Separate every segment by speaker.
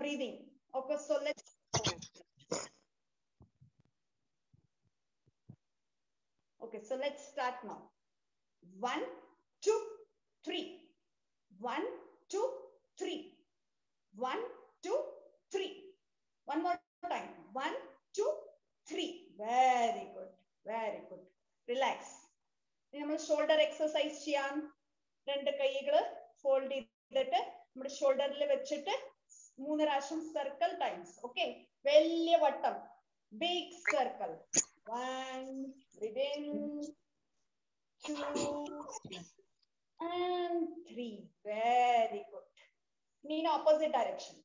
Speaker 1: breathing. Okay, so let's. Okay, so let's start now. One, two, three. One, two, three. One, two, three. One more time. One, two, three. Very good. Very good. Relax. ഇനി നമ്മൾ shoulder exercise ചെയ്യാം രണ്ട് കൈകള് fold ചെയ്തിട്ട് നമ്മുടെ ഷോൾഡറിൽ വെച്ചിട്ട് മൂന്ന് പ്രാവശ്യം സർക്കിൾ ടൈംസ് ഓക്കെ വലിയ വട്ടം big circle one within two and three very good ഇനി ഓപ്പോസിറ്റ് ഡയറക്ഷൻ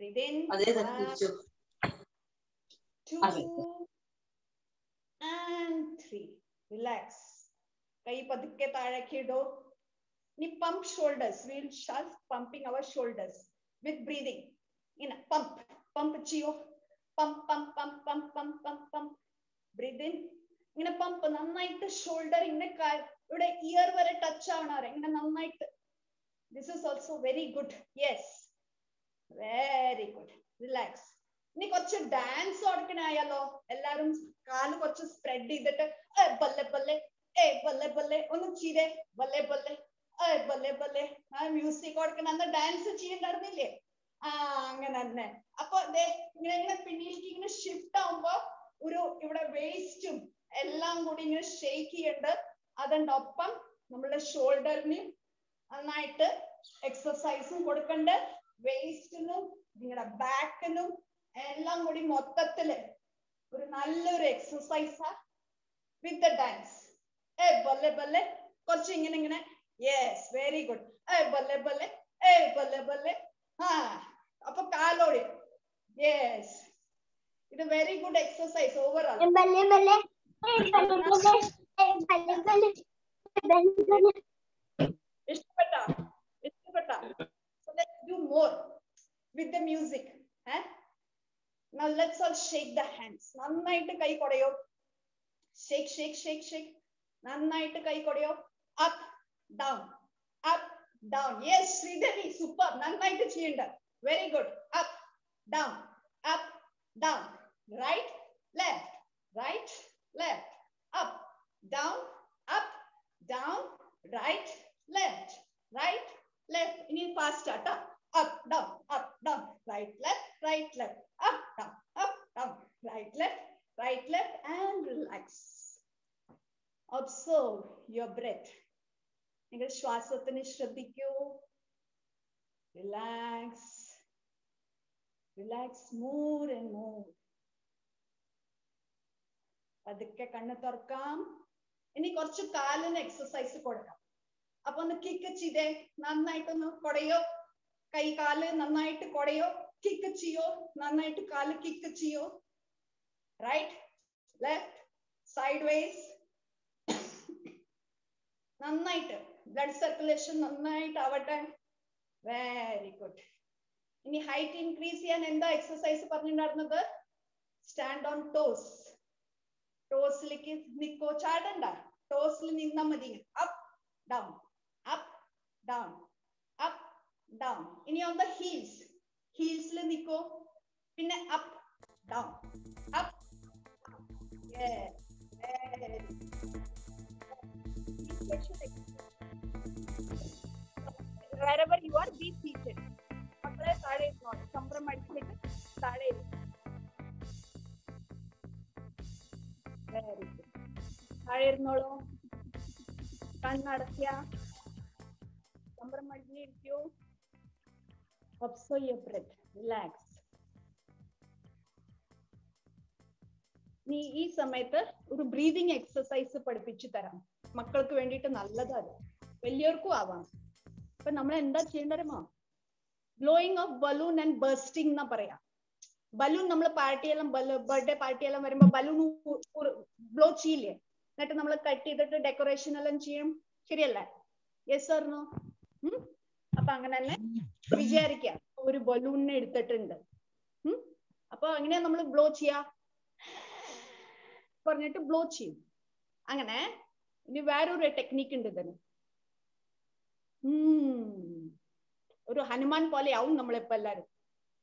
Speaker 1: വിതിൻ
Speaker 2: അതേ തന്നെ തിരിച്ചു
Speaker 1: two
Speaker 2: അതെ.
Speaker 1: and three. Relax. കൈ പതുക്കെ താഴേക്ക് ഇടൂ. ഇനി pump shoulders will shall pumping our shoulders ഇങ്ങനെ പമ്പ് പമ്പ് ചെയ്യോ? Pump pump pump pump pump pump pump breathing ഇങ്ങനെ പമ്പ് നന്നായിട്ട് ഷോൾഡർ ഇങ്ങനെ ഇവിടെ ഇയർ വരെ ടച്ച് ആവണ വരെ ഇങ്ങനെ നന്നായിട്ട്. This is also very good yes very good relax ഇനി കുറച്ച് ഡാൻസ് ഓടിക്കണായാലോ എല്ലാരും കാൽ കുറച്ച് സ്പ്രെഡ് ചെയ്തിട്ട് ഏ ബല്ലെ ബല്ലെ ഏ ബല്ലെ ബല്ലെ ഒന്ന് ചെയ്തേ ബല്ലെ ബല്ലെ ഏ ബല്ലെ ബല്ലെ ആ മ്യൂസിക് ഓടിക്കണ അന്ന് ഡാൻസ് ചെയ്യണ്ടായിരുന്നില്ലേ? ആ അങ്ങനെ തന്നെ. അപ്പൊ ദേ ഇങ്ങനെ ഇങ്ങനെ പിന്നിലേക്ക് ഇങ്ങനെ ഷിഫ്റ്റ് ആവുമ്പോ ഒരു ഇവിടെ വേസ്റ്റും എല്ലാം കൂടി ഇങ്ങനെ ഷെയ്ക്ക് ചെയ്യേണ്ട. അതിന്റെ ഒപ്പം നമ്മളുടെ ഷോൾഡറിനും നന്നായിട്ട് എക്സസൈസും കൊടുക്കണ്ട്. വേസ്റ്റിനും നിങ്ങളുടെ ബാക്കിനും എല്ലാം കൂടി മൊത്തത്തിൽ ഒരു നല്ലൊരു എക്സസൈസാ വിത്ത് ദ ഡാൻസ് ഏ ബല്ലെ ബല്ലെ. കുറച്ച് ഇങ്ങനെ ഇങ്ങനെ. യെസ് വെരി ഗുഡ് ഏ ബല്ലെ ബല്ലെ. ഏ ബല്ലെ ബല്ലെ. ആ. അപ്പൊ കാലോടി. യെസ് ഇത് വെരി ഗുഡ് എക്സസൈസ് ഓവറോൾ ഇഷ്ടപ്പെട്ട? ഇഷ്ടപ്പെട്ട? So let's do more with the music. eh? now let's all shake the hands. നന്നായിട്ട് കൈ കൊടയോ? ഷേക്ക് ഷേക്ക് ഷേക്ക് ഷേക്ക് നന്നായിട്ട് കൈ കൊടയോ? Up down up down yes Sridevi super നന്നായിട്ട് ചെയ്യണ്ട very good up down up down right left right left up down up down right left right left ഇനി fast ആട്ടോ up down up down right left right left up down up down right left right left and relax observe your breath നിങ്ങൾ ശ്വാസത്തിന് ശ്രദ്ധിക്കൂ relax Relax more and more പതുക്കെ കണ്ണ് തുറക്കാം. ഇനി കുറച്ച് കാലിന് എക്സസൈസ് കൊടുക്കാം. അപ്പൊ ഒന്ന് കിക്ക് ചെയ്തേ. നന്നായിട്ടൊന്ന് കൊടയോ? കൈ കാൽ നന്നായിട്ട് കൊടയോ? കിക്ക് ചെയ്യോ? നന്നായിട്ട് കാൽ കിക്ക് ചെയ്യോ? റൈറ്റ് ലെഫ്റ്റ് സൈഡ് വേസ് നന്നായിട്ട്. ബ്ലഡ് സർക്കുലേഷൻ നന്നായിട്ട് ആവട്ടെ. വെരി ഗുഡ് ഇനി ഹൈറ്റ് ഇൻക്രീസ് ചെയ്യാൻ എന്താ എക്സസൈസ് പറഞ്ഞിട്ടുണ്ടായിരുന്നത്? സ്റ്റാൻഡ് ഓൺ ടോസ് ടോസിലേക്ക് നിക്കോ? ചാടണ്ട. ടോസിൽ നിന്നാ മതി. Up down up down up down ഇനി ഓൺ ദ ഹീൽസ് ഹീൽസിൽ നിക്കോ? പിന്നെ up down up wherever you are be seated. മക്കളെ താഴെ ഇരുന്നോളൂ ചമ്പ്രം അടിച്ചിട്ട് താഴെ ഇരുന്നു വെരി താഴെ ഇരുന്നോളൂ. കണ്ണടക്കിയ ചമ്പ്രം അടിച്ചിരിക്കൂ റിലാക്സ് നീ ഈ സമയത്ത് ഒരു ബ്രീതിങ് എക്സസൈസ് പഠിപ്പിച്ചു തരാം. മക്കൾക്ക് വേണ്ടിയിട്ട് നല്ലതാണ് വലിയവർക്കും ആവാം. അപ്പൊ നമ്മൾ എന്താ ചെയ്യേണ്ടറിയുമോ blowing of balloon and bursting എന്നാ പറയാ. ബലൂൺ നമ്മൾ പാർട്ടിയെല്ലാം ബർത്ത്ഡേ പാർട്ടിയെല്ലാം വരുമ്പോ ബലൂൺ ബ്ലോ ചെയ്യില്ലേ? എന്നിട്ട് നമ്മൾ കട്ട് ചെയ്തിട്ട് ഡെക്കറേഷൻ എല്ലാം ചെയ്യും. ശരിയല്ലേ? യെസ് സാറിനോ അപ്പൊ അങ്ങനെ തന്നെ വിചാരിക്ക. ഒരു ബലൂണിനെ എടുത്തിട്ടുണ്ട്. അപ്പൊ എങ്ങനെയാ നമ്മൾ ബ്ലോ ചെയ്യാ? പറഞ്ഞിട്ട് ബ്ലോ ചെയ്യും. അങ്ങനെ. ഇനി വേറൊരു ടെക്നിക്ക് ഉണ്ട് ഇതിന്. ഉം. ഒരു ഹനുമാൻ പോലെ ആവും നമ്മളിപ്പോ എല്ലാരും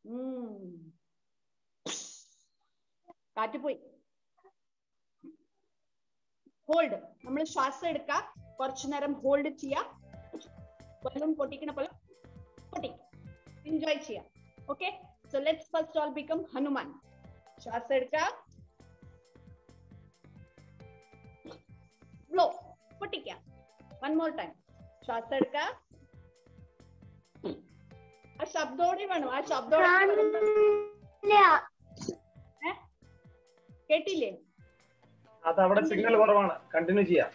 Speaker 1: ഉം. കാറ്റ് പോയി ഹോൾഡ് നമ്മൾ ശ്വാസം എടുക്ക. കുറച്ചു നേരം ഹോൾഡ് ചെയ്യാ. ബലൂൺ പൊട്ടിക്കണ പോലെ പൊട്ടി. എൻജോയ് ചെയ്യാം. Okay so let's first all become Hanuman ശ്വാസം എടുക്ക. ബ്ലോ പൊട്ടിക്ക. വൺ മോർ ടൈം ശ്വാസം എടുക്ക. ആ ശബ്ദോടെ വേണം? ആ ശബ്ദോടെ? കേട്ടില്ലേ?
Speaker 2: അത് അവിടെ സിഗ്നൽ കുറവാണ്. കണ്ടിന്യൂ ചെയ്യാം.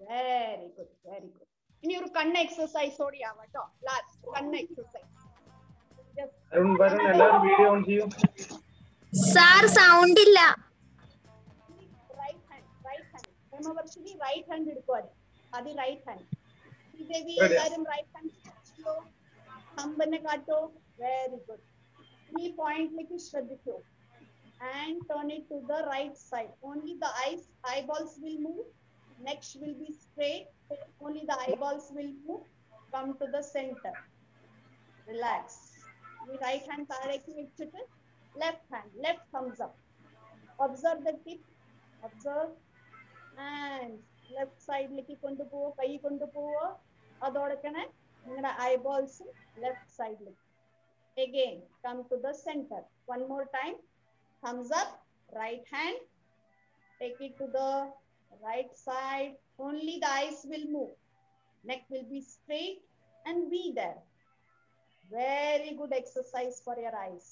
Speaker 1: വെരി ഗുഡ് വെരി ഗുഡ് ഇനി ഒരു കണ്ണ് എക്സസൈസ് കൂടി ആവാം ലാസ്റ്റ് കണ്ണ് എക്സസൈസ്
Speaker 2: എല്ലാവരും വീഡിയോ ഓൺ ചെയ്യും.
Speaker 3: സാർ സൗണ്ട് ഇല്ല.
Speaker 1: ഹേമവർഷിനി റൈറ്റ് ഹാൻഡ് എടുക്കുക അത് റൈറ്റ് ഹാൻഡ് ശ്രീദേവി
Speaker 2: Ready.
Speaker 1: എല്ലാരും റൈറ്റ് ഹാൻഡ് ചെയ്യോ ഹമ്പനെ കാട്ടോ വെരി ഗുഡ് ഈ പോയിന്റിലേക്ക് ശ്രദ്ധിക്കൂ and turn it to the right side only the eyes eyeballs will move next will be straight only the eyeballs will move come to the center relax the right hand താഴേക്ക് വെച്ചിട്ട് left hand left thumbs up observe the tip observe and left സൈഡിലേക്ക് കൊണ്ടുപോവോ കൈ കൊണ്ടുപോവോ അതോടൊക്കെ നിങ്ങളുടെ ഐബോൾസും left സൈഡിലേക്ക് again come to the center one more time thumbs up right hand take it to the right side only the eyes will move neck will be straight and be there very good exercise for your eyes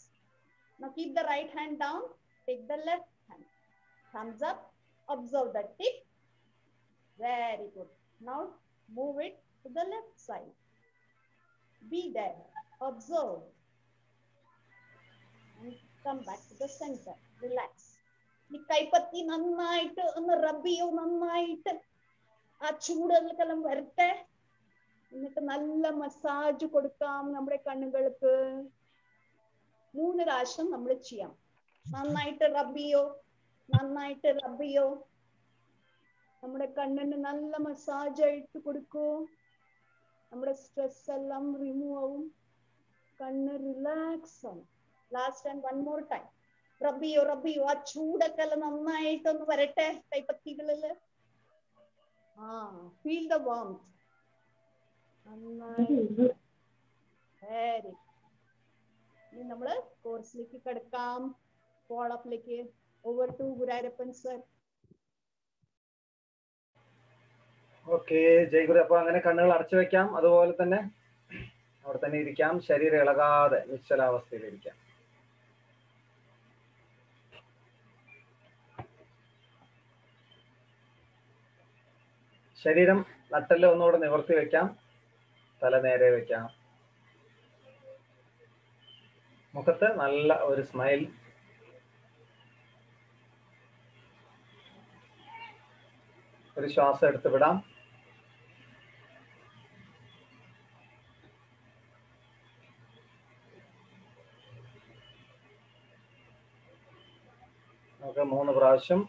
Speaker 1: now keep the right hand down take the left hand thumbs up Observe the tick. very good. Now move it to the left side. Be there. Observe. And come back to the center. Relax. ഈ കൈപ്പത്തി നന്നായിട്ട് ഒന്ന് റബ് ചെയ്യൂ നന്നായിട്ട്. ആ ചൂടുകൾക്കെല്ലാം വരട്ടെ. എന്നിട്ട് നല്ല മസാജ് കൊടുക്കാം നമ്മുടെ കണ്ണുകൾക്ക്. മൂന്ന് പ്രാവശ്യം നമ്മൾ ചെയ്യാം. നന്നായിട്ട് റബ് ചെയ്യോ. നന്നായിട്ട് റബ് ചെയ്യോ നമ്മുടെ കണ്ണിന് നല്ല മസാജ് ആയിട്ട് കൊടുക്കൂ. നമ്മുടെ സ്ട്രെസ് എല്ലാം റിമൂവ് ആവും. കണ്ണ് റിലാക്സ് ആവും. Last and one more time റബ്ബിയോ റബ്ബിയോ ആ ചൂടൊക്കെ എല്ലാം നന്നായിട്ടൊന്ന് വരട്ടെ കൈപ്പത്തികളിൽ. ആ ഫീൽ ദ വാം നന്നായി. വെരി ഇനി നമ്മൾ കോഴ്സിലേക്ക് കിടക്കാം. ഫോളപ്പിലേക്ക് ഓവർ ടു ഗുരാരപ്പൻ സർ
Speaker 2: ഓക്കെ ജയ്ഗുരു അപ്പൊ അങ്ങനെ കണ്ണുകൾ അടച്ചു വെക്കാം. അതുപോലെ തന്നെ അവിടെ തന്നെ ഇരിക്കാം. ശരീരം ഇളകാതെ നിശ്ചലാവസ്ഥയിൽ ഇരിക്കാം ശരീരം നട്ടൽ ഒന്നുകൂടെ നിവർത്തി വെക്കാം. തല നേരെ വെക്കാം. മുഖത്ത് നല്ല ഒരു സ്മൈൽ ഒരു ശ്വാസം എടുത്ത് വിടാം നമുക്ക് മൂന്ന് പ്രാവശ്യം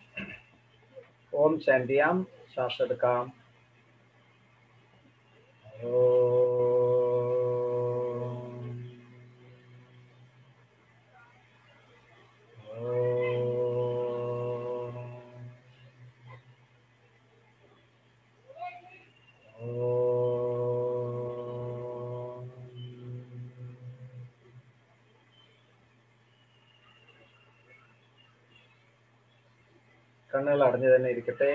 Speaker 2: ഓം ചെയ്യാം ശ്വാസം എടുക്കാം ഓം. കണ്ണുകൾ അടഞ്ഞു തന്നെ ഇരിക്കട്ടെ.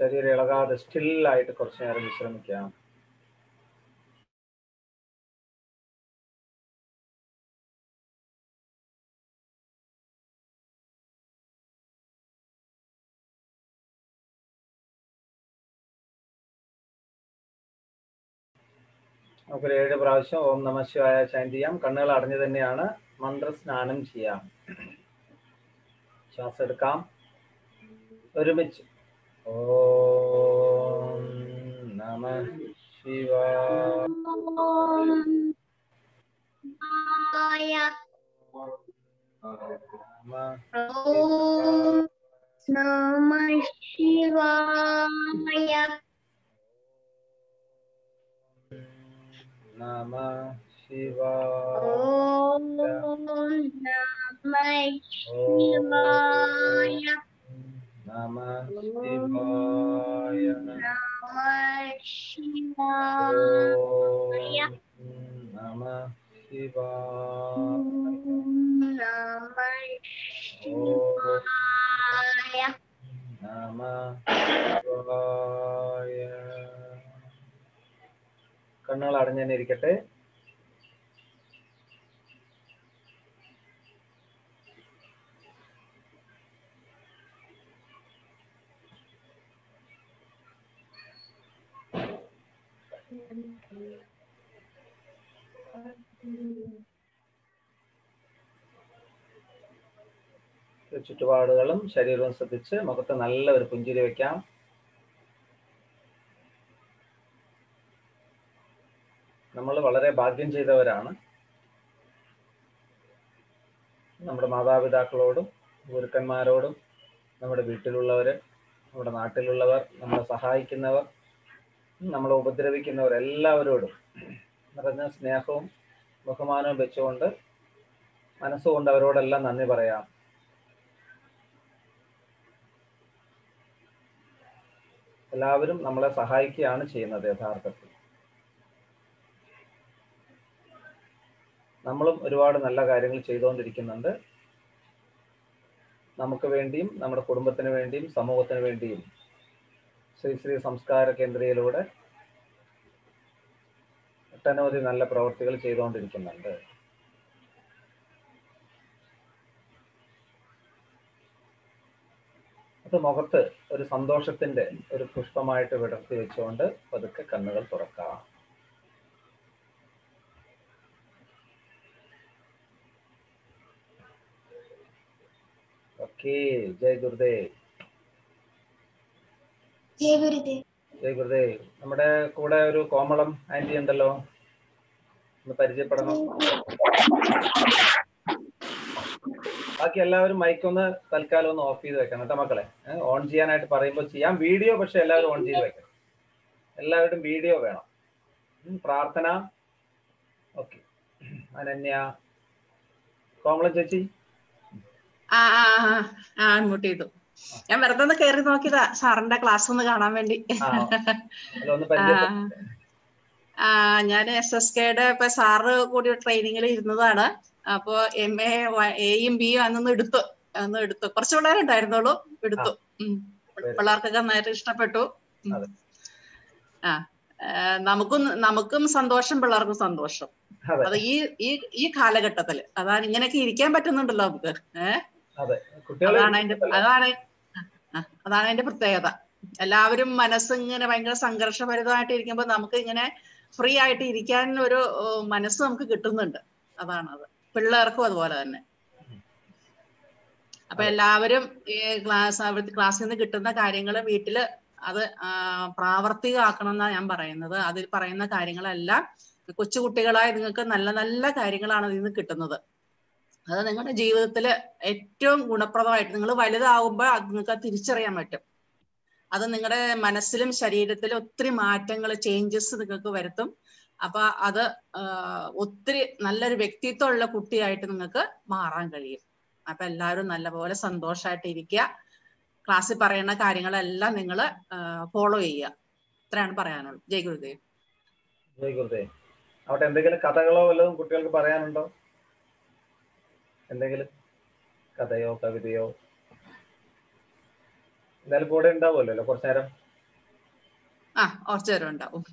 Speaker 2: ശരീരം ഇളകാതെ സ്റ്റില്ലായിട്ട് കുറച്ചു നേരം വിശ്രമിക്കാം. നമുക്കൊരു ഏഴ് പ്രാവശ്യം ഓം നമ ശിവായ ചാൻ ചെയ്യാം. കണ്ണുകൾ അടഞ്ഞു തന്നെയാണ് മന്ത്രസ്നാനം ചെയ്യാം. ശ്വാസം എടുക്കാം. ഒരുമിച്ച്. ഓം നമ കണ്ണുകൾ അടഞ്ഞു തന്നെ ഇരിക്കട്ടെ. ചുറ്റുപാടുകളും ശരീരവും ശ്രദ്ധിച്ച് മുഖത്ത് നല്ല ഒരു പുഞ്ചിരി വെക്കാം. നമ്മൾ വളരെ ഭാഗ്യം ചെയ്തവരാണ്. നമ്മുടെ മാതാപിതാക്കളോടും ഗുരുക്കന്മാരോടും നമ്മുടെ വീട്ടിലുള്ളവര് നമ്മുടെ നാട്ടിലുള്ളവർ നമ്മളെ സഹായിക്കുന്നവർ നമ്മളെ ഉപദ്രവിക്കുന്നവർ എല്ലാവരോടും നിറഞ്ഞ സ്നേഹവും ബഹുമാനവും വെച്ചുകൊണ്ട് മനസ്സുകൊണ്ട് അവരോടെല്ലാം നന്ദി പറയാം. എല്ലാവരും നമ്മളെ സഹായിക്കുകയാണ് ചെയ്യുന്നത് യഥാർത്ഥത്തിൽ. നമ്മളും ഒരുപാട് നല്ല കാര്യങ്ങൾ ചെയ്തുകൊണ്ടിരിക്കുന്നുണ്ട്. നമുക്ക് വേണ്ടിയും നമ്മുടെ കുടുംബത്തിന് വേണ്ടിയും സമൂഹത്തിന് വേണ്ടിയും ശ്രീ ശ്രീ സംസ്കാര കേന്ദ്രയിലൂടെ ഒട്ടനവധി നല്ല പ്രവർത്തികൾ ചെയ്തുകൊണ്ടിരിക്കുന്നുണ്ട്. അത് മുഖത്ത് ഒരു സന്തോഷത്തിന്റെ ഒരു പുഷ്പമായിട്ട് വിടർത്തി വെച്ചുകൊണ്ട് പതുക്കെ കണ്ണുകൾ തുറക്കാം. ഓക്കെ ജയ് ഗുരുദേവ്.
Speaker 4: ജയ് ഗുരുദേവ്.
Speaker 2: ജയ് ഗുരുദേവ്. നമ്മുടെ കൂടെ ഒരു കോമളം ആന്റി ഉണ്ടല്ലോ. ഒന്ന് പരിചയപ്പെടണം. ബാക്കി എല്ലാവരും മൈക്ക് ഒന്ന് തൽക്കാലം ഒന്ന് ഓഫ് ചെയ്ത് വെക്കണം കേട്ടോ മക്കളെ. ഓൺ ചെയ്യാനായിട്ട് പറയുമ്പോൾ ചെയ്യാം. വീഡിയോ പക്ഷെ എല്ലാവരും ഓൺ ചെയ്ത് വെക്കണം. എല്ലാവരും വീഡിയോ വേണം. പ്രാർത്ഥന. ഓക്കെ അനന്യ. കോമളം ചേച്ചി?
Speaker 5: ചെയ്തു. ഞാൻ വെറുതെ ഒന്ന് കയറി നോക്കിയതാ. സാറിന്റെ ക്ലാസ് ഒന്ന് കാണാൻ വേണ്ടി. ഞാൻ എസ് എസ് കെയുടെ ഇപ്പൊ സാറ് കൂടി ട്രെയിനിങ്ങിൽ ഇരുന്നതാണ്. അപ്പൊ എം എ എയും ബിയും അന്നൊന്ന് എടുത്തു. അന്ന് എടുത്തു. കുറച്ച് പിള്ളേരുണ്ടായിരുന്നുള്ളൂ എടുത്തു. പിള്ളേർക്കൊക്കെ നന്നായിട്ട് ഇഷ്ടപ്പെട്ടു. ആ. നമുക്കും നമുക്കും സന്തോഷം പിള്ളേർക്കും സന്തോഷം.
Speaker 2: അതെ.
Speaker 5: ഈ ഈ ഈ കാലഘട്ടത്തിൽ അതാണ് ഇങ്ങനെയൊക്കെ ഇരിക്കാൻ പറ്റുന്നുണ്ടല്ലോ നമുക്ക്. ഏഹ് അതാണ് അതിന്റെ അതാണ്. അതാണ് അതിന്റെ പ്രത്യേകത. എല്ലാവരും മനസ്സ് ഇങ്ങനെ ഭയങ്കര സംഘർഷഭരിതമായിട്ട് ഇരിക്കുമ്പോൾ നമുക്ക് ഇങ്ങനെ ഫ്രീ ആയിട്ട് ഇരിക്കാൻ ഒരു മനസ്സ് നമുക്ക് കിട്ടുന്നുണ്ട്. അതാണ് അത് പിള്ളേർക്കും അതുപോലെ തന്നെ. അപ്പൊ എല്ലാവരും ഈ ക്ലാസ് അവിടുത്തെ ക്ലാസ്സിൽ നിന്ന് കിട്ടുന്ന കാര്യങ്ങൾ വീട്ടിൽ അത് പ്രാവർത്തികമാക്കണം എന്നാണ് ഞാൻ പറയുന്നത്. അതിൽ പറയുന്ന കാര്യങ്ങളെല്ലാം കൊച്ചുകുട്ടികളായ നിങ്ങൾക്ക് നല്ല നല്ല കാര്യങ്ങളാണ് ഇതിൽ നിന്ന് കിട്ടുന്നത്. അത് നിങ്ങളുടെ ജീവിതത്തിൽ ഏറ്റവും ഗുണപ്രദമായിട്ട് നിങ്ങൾ വലുതാവുമ്പോൾ അത് നിങ്ങൾക്ക് തിരിച്ചറിയാൻ പറ്റും. അത് നിങ്ങളുടെ മനസ്സിലും ശരീരത്തിലും ഒത്തിരി മാറ്റങ്ങൾ ചേഞ്ചസ് നിങ്ങൾക്ക് വരുത്തും. അപ്പൊ അത് ഒത്തിരി നല്ലൊരു വ്യക്തിത്വമുള്ള കുട്ടിയായിട്ട് നിങ്ങൾക്ക് മാറാൻ കഴിയും. അപ്പൊ എല്ലാവരും നല്ലപോലെ സന്തോഷമായിട്ട് ഇരിക്കുക ക്ലാസ്സിൽ പറയുന്ന കാര്യങ്ങളെല്ലാം നിങ്ങൾ ഫോളോ ചെയ്യുക. ഇത്രയാണ് പറയാനുള്ളത് ജയ് ഗുരുദേവ്.
Speaker 2: ജയ് ഗുരുദേവ്. അവിടെ എന്തെങ്കിലും കഥകളോ വല്ലതും കുട്ടികൾക്ക് പറയാനുണ്ടോ? എന്തെങ്കിലും കഥയോ കവിതയോ? എന്തായാലും കൂടെ ഉണ്ടാവുമല്ലോ കുറച്ചു നേരം?
Speaker 5: ആ കുറച്ചു നേരം ഉണ്ടാവും.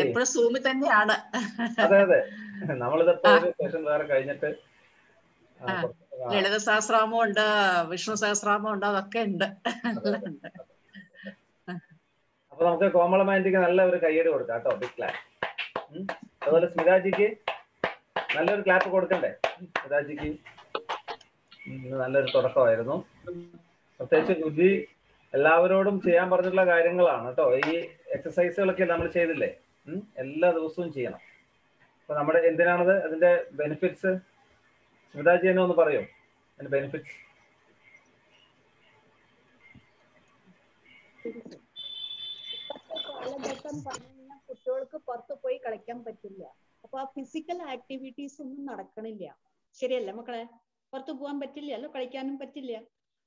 Speaker 5: എപ്പോഴും സൂമിൽ തന്നെയാണ്.
Speaker 2: അതെ അതെ. നമ്മളിതിപ്പോ സെഷൻ വേറെ കഴിഞ്ഞിട്ട്.
Speaker 5: ലളിത സഹസ്രാമം ഉണ്ട് വിഷ്ണു സഹസ്രാമം ഉണ്ട് അതൊക്കെ ഉണ്ട്.
Speaker 2: അപ്പൊ നമുക്ക് കോമളമാന്റിക്ക് നല്ല ഒരു കയ്യടി കൊടുക്കാം കേട്ടോ ബിഗ് ക്ലാപ്പ് അതുപോലെ സ്മിതാജിക്ക് നല്ലൊരു ക്ലാപ്പ് കൊടുക്കണ്ടേ? സ്മിതാജിക്ക്. നല്ലൊരു തുടക്കമായിരുന്നു. പ്രത്യേകിച്ച് ബുദ്ധി എല്ലാവരോടും ചെയ്യാൻ പറഞ്ഞിട്ടുള്ള കാര്യങ്ങളാണ് കേട്ടോ. ഈ എക്സസൈസുകളൊക്കെ നമ്മൾ ചെയ്തില്ലേ? എല്ലാ ദിവസവും ചെയ്യണം. അപ്പൊ നമ്മുടെ എന്തിനാണത് അതിന്റെ ബെനിഫിറ്റ്സ് സ്മിതാജി എന്നെ ഒന്ന് അതിന്റെ ബെനിഫിറ്റ്സ്
Speaker 1: കുട്ടികൾക്ക് പുറത്ത് പോയി കളിക്കാൻ പറ്റില്ല. അപ്പൊ ആ ഫിസിക്കൽ ആക്ടിവിറ്റീസ് ഒന്നും നടക്കണില്ല. ശരിയല്ല മക്കളെ? പുറത്ത് പോകാൻ പറ്റില്ലല്ലോ കളിക്കാനും പറ്റില്ല.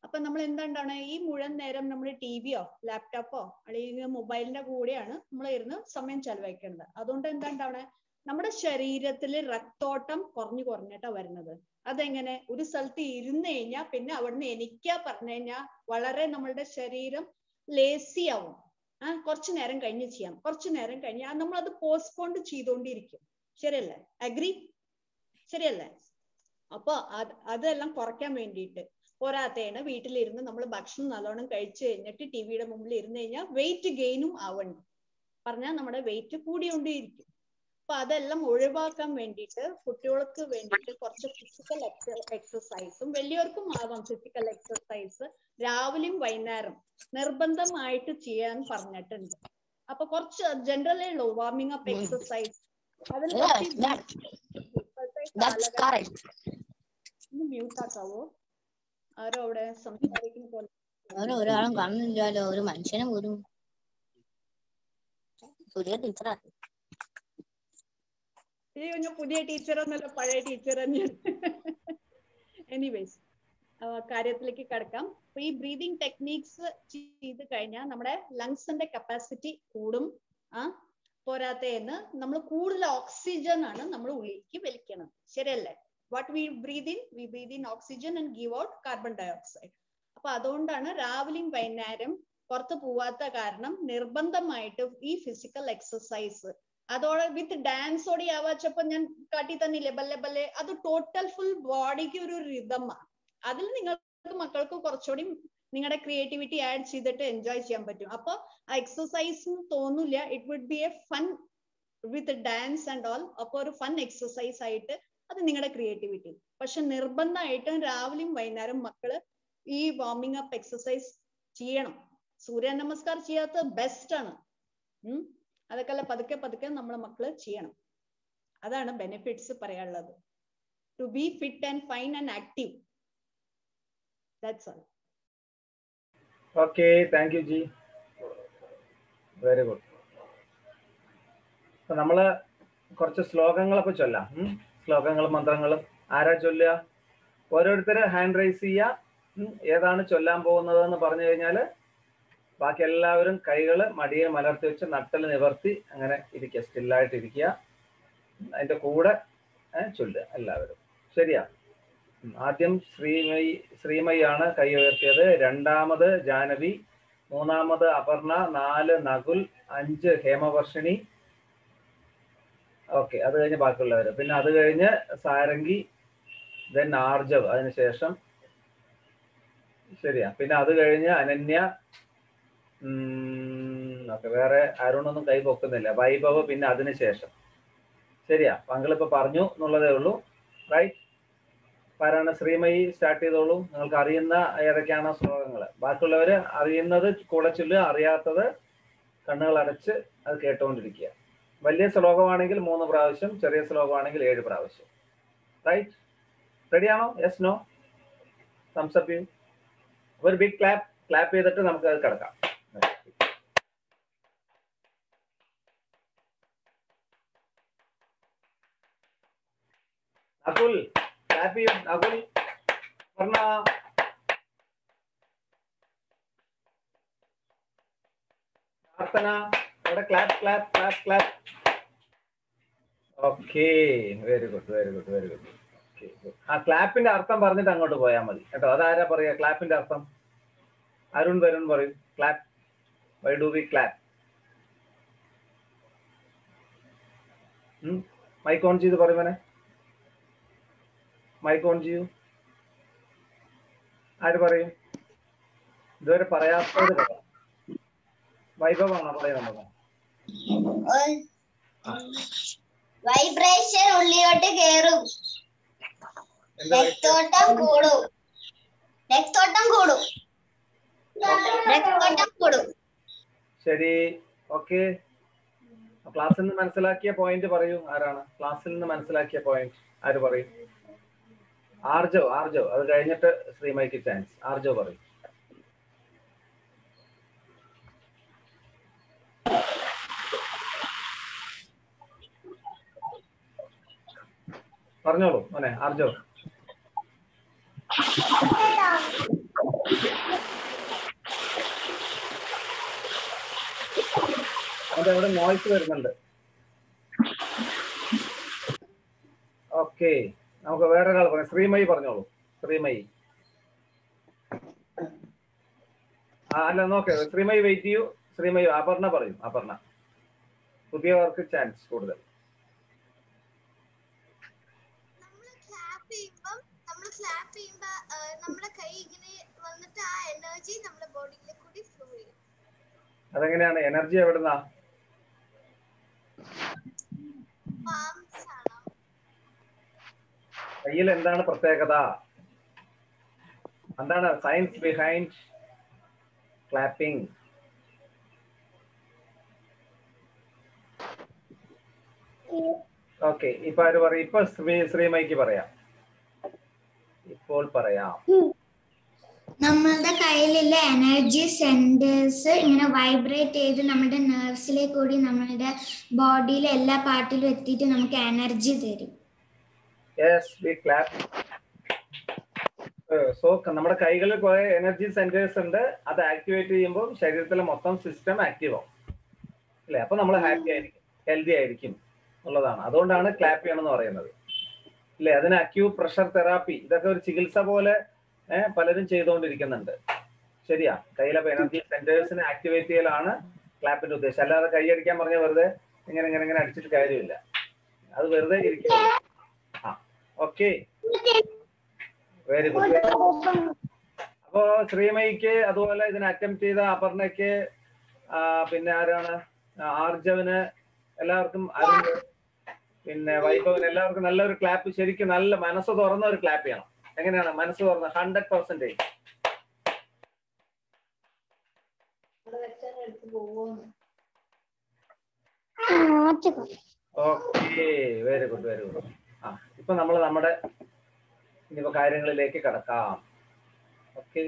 Speaker 1: അപ്പൊ നമ്മൾ എന്താണ് ഈ മുഴുവൻ നേരം നമ്മൾ ടി വിയോ ലാപ്ടോപ്പോ അല്ലെങ്കിൽ മൊബൈലിന്റെ കൂടെയാണ് നമ്മൾ ഇരുന്ന് സമയം ചെലവഴിക്കേണ്ടത്. അതുകൊണ്ട് എന്താണ്ടാവണേ നമ്മുടെ ശരീരത്തിൽ രക്തോട്ടം കുറഞ്ഞു കുറഞ്ഞിട്ടാ വരുന്നത്. അതെങ്ങനെ? ഒരു സ്ഥലത്ത് ഇരുന്ന് കഴിഞ്ഞാൽ പിന്നെ അവിടുന്ന് എനിക്കാ പറഞ്ഞു കഴിഞ്ഞാൽ വളരെ നമ്മളുടെ ശരീരം ലേസി ആവും. ആ കുറച്ചു നേരം കഴിഞ്ഞ് ചെയ്യാം. കുറച്ചു നേരം കഴിഞ്ഞ് നമ്മൾ അത് പോസ്റ്റ്പോണ്ട് ചെയ്തുകൊണ്ടിരിക്കും ശരിയല്ലേ? അഗ്രി ശരിയല്ലേ? അപ്പൊ അത് അതെല്ലാം കുറയ്ക്കാൻ വേണ്ടിയിട്ട്. പോരാത്തേണ് വീട്ടിലിരുന്ന് നമ്മൾ ഭക്ഷണം നല്ലോണം കഴിച്ചു കഴിഞ്ഞിട്ട് ടി വിയുടെ മുമ്പിൽ ഇരുന്ന് കഴിഞ്ഞാൽ വെയിറ്റ് ഗെയിനും ആവണം. പറഞ്ഞാൽ നമ്മുടെ വെയിറ്റ് കൂടിക്കൊണ്ടേയിരിക്കും. അപ്പൊ അതെല്ലാം ഒഴിവാക്കാൻ വേണ്ടിയിട്ട് കുട്ടികൾക്ക് വേണ്ടിയിട്ട് കുറച്ച് ഫിസിക്കൽ എക്സസൈസും വലിയവർക്കും ആവാം ഫിസിക്കൽ എക്സസൈസ് രാവിലെയും വൈകുന്നേരം നിർബന്ധമായിട്ട് ചെയ്യാൻ പറഞ്ഞിട്ടുണ്ട്. അപ്പൊ കുറച്ച് ജനറലേ ഉള്ളൂ വാർമിംഗ് അപ്പ് എക്സസൈസ് അതിൽ മ്യൂട്ട് ആക്കാവോ? ആരോ അവിടെ സംസാരിക്കുന്ന പോലെ.
Speaker 4: അവന് ഒരാളും കാണുന്നില്ലല്ലോ. ഒരു മനുഷ്യനെ പോലും. പുതിയ ടീച്ചറാ
Speaker 1: ഈ കുഞ്ഞു പുതിയ ടീച്ചർ ഒന്നല്ല പഴയ ടീച്ചർ തന്നെയാണ്. എനിവേസ് കാര്യത്തിലേക്ക് കിടക്കാം. അപ്പൊ ഈ ബ്രീതിങ് ടെക്നീക്സ് ചെയ്ത് കഴിഞ്ഞാൽ നമ്മുടെ ലങ്സിന്റെ കപ്പാസിറ്റി കൂടും. ആ പോരാത്തേന്ന് നമ്മൾ കൂടുതൽ ഓക്സിജൻ ആണ് നമ്മൾ ഉള്ളിലേക്ക് വലിക്കണം. ശരിയല്ലേ? What we breathe in we breathe in oxygen and give out carbon dioxide അപ്പൊ അതുകൊണ്ടാണ് രാവിലെയും വൈകുന്നേരം പുറത്ത് പോവാത്ത കാരണം നിർബന്ധമായിട്ട് ഈ ഫിസിക്കൽ എക്സസൈസ് അതോടെ വിത്ത് ഡാൻസോടെ ആവാച്ചപ്പോ ഞാൻ കാട്ടി തന്നില്ലേ ബല്ലെ ബല്ലെ? അത് ടോട്ടൽ ഫുൾ ബോഡിക്ക് ഒരു റിതമാണ് അതിൽ നിങ്ങൾക്ക് മക്കൾക്ക് കുറച്ചുകൂടി നിങ്ങളുടെ ക്രിയേറ്റിവിറ്റി ആഡ് ചെയ്തിട്ട് എൻജോയ് ചെയ്യാൻ പറ്റും. അപ്പൊ ആ എക്സസൈസ് തോന്നില്ല. It would be a fun with dance and all അപ്പൊ ഒരു ഫൺ എക്സസൈസ് ആയിട്ട് അത് നിങ്ങളുടെ ക്രിയേറ്റിവിറ്റി പക്ഷെ നിർബന്ധമായിട്ടും രാവിലെയും വൈകുന്നേരം മക്കൾ ഈ വാമിംഗ് അപ്പ് എക്സസൈസ് ചെയ്യണം. സൂര്യ നമസ്കാരം ചെയ്യാത്തത് ബെസ്റ്റ് ആണ്. അതൊക്കെ പതുക്കെ പതുക്കെ നമ്മളെ മക്കൾ ചെയ്യണം. അതാണ് ബെനിഫിറ്റ്സ് പറയാനുള്ളത്. To be fit and fine
Speaker 2: and active that's all ji very good നമ്മൾ കുറച്ച് ശ്ലോകങ്ങളൊക്കെ ചൊല്ലാം? ശ്ലോകങ്ങളും മന്ത്രങ്ങളും ആരാ ചൊല്ലുക? ഓരോരുത്തര് ഹാൻഡ് റൈസ് ചെയ്യുക? ഏതാണ് ചൊല്ലാൻ പോകുന്നത് എന്ന് പറഞ്ഞു കഴിഞ്ഞാൽ ബാക്കി എല്ലാവരും കൈകൾ മടിയെ മലർത്തി വെച്ച് നട്ടൽ നിവർത്തി അങ്ങനെ ഇരിക്കുക സ്റ്റില്ലായിട്ട് ഇരിക്കുക. അതിന്റെ കൂടെ ചൊല്ലുക എല്ലാവരും. ശരിയാ? ആദ്യം ശ്രീമയി ശ്രീമയിയാണ് കൈ ഉയർത്തിയത്. രണ്ടാമത് ജാനവി മൂന്നാമത് അപർണ നാല് നകുൽ അഞ്ച് ഹേമവർഷിണി ഓക്കെ അത് കഴിഞ്ഞ് ബാക്കിയുള്ളവര്. പിന്നെ അത് കഴിഞ്ഞ് സാരംഗി ദെൻ ആർജവ് അതിനുശേഷം ശരിയാ. പിന്നെ അത് കഴിഞ്ഞ് അനന്യ ഓക്കെ വേറെ അരുണൊന്നും കൈ പൊക്കുന്നില്ല. വൈഭവ് പിന്നെ അതിനുശേഷം ശരിയാ പങ്കളിപ്പോ പറഞ്ഞു എന്നുള്ളതേ ഉള്ളൂ. റൈറ്റ് പാരായണ ശ്രീമയി സ്റ്റാർട്ട് ചെയ്തോളൂ. നിങ്ങൾക്ക് അറിയുന്ന ഏതൊക്കെയാണ് ശ്ലോകങ്ങൾ ബാക്കിയുള്ളവര് അറിയുന്നത് കൂടെ ചൊല്ലുക അറിയാത്തത് കണ്ണുകൾ അടച്ച് അത് കേട്ടുകൊണ്ടിരിക്കുക വലിയ ശ്ലോകമാണെങ്കിൽ മൂന്ന് പ്രാവശ്യം ചെറിയ ശ്ലോകമാണെങ്കിൽ ഏഴ് പ്രാവശ്യം. റൈറ്റ് റെഡിയാണോ yes no thumbs up up ഒരു ബിഗ് ക്ലാപ്പ് ക്ലാപ്പ് ചെയ്തിട്ട് നമുക്ക് അത് കിടക്കാം. അതുൽ ക്ലാപ്പ് ചെയ്യും. അതുൽ പറഞ്ഞ പ്രാർത്ഥന. അവിടെ clap clap clap clap okay very good very good very good ആ ക്ലാപ്പിന്റെ അർത്ഥം പറഞ്ഞിട്ട് അങ്ങോട്ട് പോയാൽ മതി. കേട്ടോ അതാരാ പറയാ? ക്ലാപ്പിന്റെ അർത്ഥം? അരുൺ വരുൺ പറയും. Clap why do we clap mic on ചെയ്ത് പറയുമനെ മൈക്ക് ഓൺ ചെയ്യൂ. ആര് പറയും? ഇതുവരെ പറയാത്തത് വൈഭവമാണോ പറയുന്നത്?
Speaker 4: വൈബ്രേഷൻ ഉള്ളിലോട്ട് കേറും. രക്തോട്ടം കൂടും. രക്തോട്ടം കൂടും. രക്തോട്ടം കൂടും.
Speaker 2: ശരി. ഓക്കെ ക്ലാസ്സിൽ നിന്ന് മനസ്സിലാക്കിയ പോയിന്റ് പറയൂ. ആരാണ്? ക്ലാസ്സിൽ നിന്ന് മനസ്സിലാക്കിയ പോയിന്റ് ആര് പറയും? ആർജോ ആർജോ അത് കഴിഞ്ഞിട്ട് ശ്രീമൈക്ക് ചാൻസ് ആർജോ പറയും. പറഞ്ഞോളൂ മോനെ ആർജോ. അവിടെ നോയ്സ് വരുന്നുണ്ട്. ഓക്കെ നമുക്ക് വേറെ ഒരാൾ പറയാം. ശ്രീമയി പറഞ്ഞോളൂ. ശ്രീമയി. ആ അല്ല നോക്കെ ശ്രീമയി വെയിറ്റ് ചെയ്യൂ. ശ്രീമയി അപർണ പറയും അപർണ. പുതിയവർക്ക് ചാൻസ് കൂടുതൽ
Speaker 4: നമ്മൾ ക്ലാപ്പ് ചെയ്യുമ്പം നമ്മൾ ക്ലാപ്പ് ചെയ്യുമ്പോ ആ, നമ്മുടെ കൈ ഇങ്ങനെ വന്നിട്ട് ആ എനർജി നമ്മുടെ ബോഡിയിൽ കൂടി ഫ്ലോ ചെയ്യും.
Speaker 2: അതെങ്ങനെയാണ്? എനർജി എവിടുന്നാ? കയ്യിൽ എന്താണ് പ്രത്യേകത? എന്താണ് സയൻസ് ബിഹൈൻഡ് ക്ലാപ്പിംഗ് ഓക്കെ ഇപ്പൊ ആര് പറയും? ഇപ്പൊ ശ്രീ ശ്രീമയ്ക്ക് പറയാം. ഇപ്പോൾ പറയാം.
Speaker 6: നമ്മളുടെ കയ്യിലുള്ള എനർജി സെന്റേഴ്സ് ഇങ്ങനെ വൈബ്രേറ്റ് ചെയ്ത് നമ്മുടെ നെർവ്സിലേക്ക് കൂടി നമ്മളുടെ ബോഡിയിലെ എല്ലാ പാർട്ടിലും എത്തിയിട്ട് നമുക്ക് എനർജി തരും.
Speaker 2: സോ നമ്മുടെ കൈകളിൽ കുറെ എനർജി സെന്റേഴ്സ് ഉണ്ട്. അത് ആക്ടിവേറ്റ് ചെയ്യുമ്പോൾ ശരീരത്തിലെ മൊത്തം സിസ്റ്റം ആക്റ്റീവ് ആവും. അല്ലെ? അപ്പൊ നമ്മൾ ഹാപ്പി ആയിരിക്കും ഹെൽത്തി ആയിരിക്കും എന്നുള്ളതാണ്. അതുകൊണ്ടാണ് ക്ലാപ്പ് ചെയ്യണം എന്ന് പറയുന്നത്. അല്ലേ? അതിന് അക്യൂ പ്രഷർ തെറാപ്പി ഇതൊക്കെ ഒരു ചികിത്സ പോലെ പലരും ചെയ്തുകൊണ്ടിരിക്കുന്നുണ്ട്. ശരിയാ? കയ്യിലെ എനർജി സെന്റേഴ്സിനെ ആക്ടിവേറ്റ് ചെയ്യലാണ് ക്ലാപ്പിന്റെ ഉദ്ദേശം. അല്ലാതെ കൈയടിക്കാൻ പറഞ്ഞ വെറുതെ ഇങ്ങനെ ഇങ്ങനെ ഇങ്ങനെ അടിച്ചിട്ട് കാര്യമില്ല. അത് വെറുതെ ഇരിക്കും ആ ഓക്കെ വെരി ഗുഡ് അപ്പോ ശ്രീമയിക്ക് അതുപോലെ ഇതിന് അറ്റംപ്റ്റ് ചെയ്ത അപർണയ്ക്ക് പിന്നെ ആരാണ്? ആർജവിന് ആർജവന് എല്ലാവർക്കും അരുൺ പിന്നെ വൈഭവൻ എല്ലാവർക്കും നല്ലൊരു ക്ലാപ്പ് ശരിക്കും നല്ല മനസ്സ് തുറന്ന ഒരു ക്ലാപ്പ് ചെയ്യണം. എങ്ങനെയാണ്? മനസ്സ് തുറന്ന hundred percentage okay very good very good ആ ഇപ്പൊ നമ്മൾ നമ്മുടെ ഇനിയിപ്പോ കാര്യങ്ങളിലേക്ക് കടക്കാം. ഓക്കെ